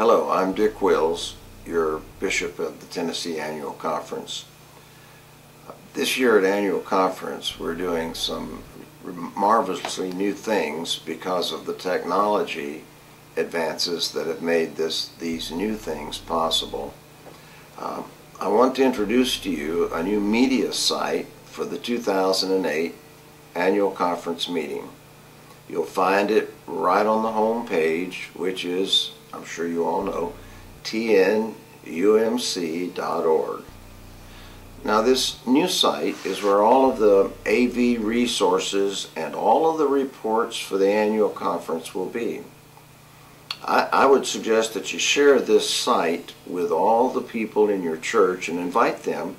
Hello, I'm Dick Wills, your Bishop of the Tennessee Annual Conference. This year at Annual Conference, we're doing some marvelously new things because of the technology advances that have made this, these new things possible. Um, I want to introduce to you a new media site for the 2008 Annual Conference meeting. You'll find it right on the home page, which is, I'm sure you all know, tnumc.org. Now this new site is where all of the AV resources and all of the reports for the annual conference will be. I, I, would suggest that you share this site with all the people in your church and invite them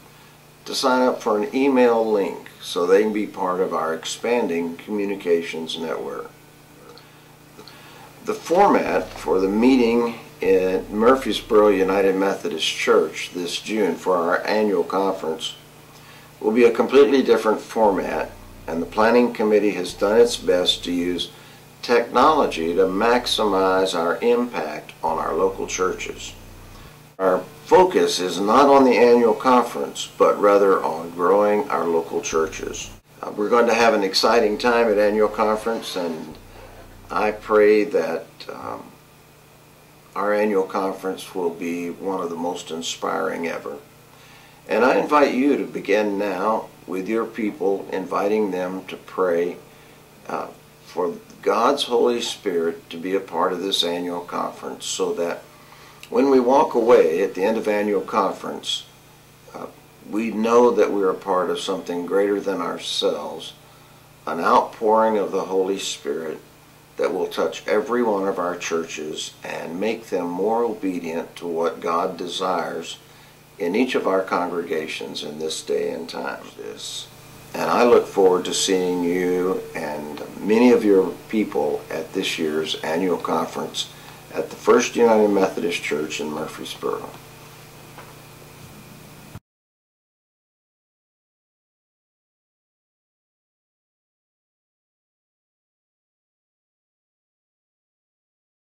to sign up for an email link so they can be part of our expanding communications network. The format for the meeting at Murfreesboro United Methodist Church this June for our annual conference will be a completely different format and the planning committee has done its best to use technology to maximize our impact on our local churches. Our focus is not on the annual conference, but rather on growing our local churches. Uh, we're going to have an exciting time at annual conference, and I pray that um, our annual conference will be one of the most inspiring ever. And I invite you to begin now with your people, inviting them to pray uh, for God's Holy Spirit to be a part of this annual conference so that when we walk away at the end of annual conference, uh, we know that we're a part of something greater than ourselves, an outpouring of the Holy Spirit that will touch every one of our churches and make them more obedient to what God desires in each of our congregations in this day and time. This. And I look forward to seeing you and many of your people at this year's annual conference at the First United Methodist Church in Murfreesboro.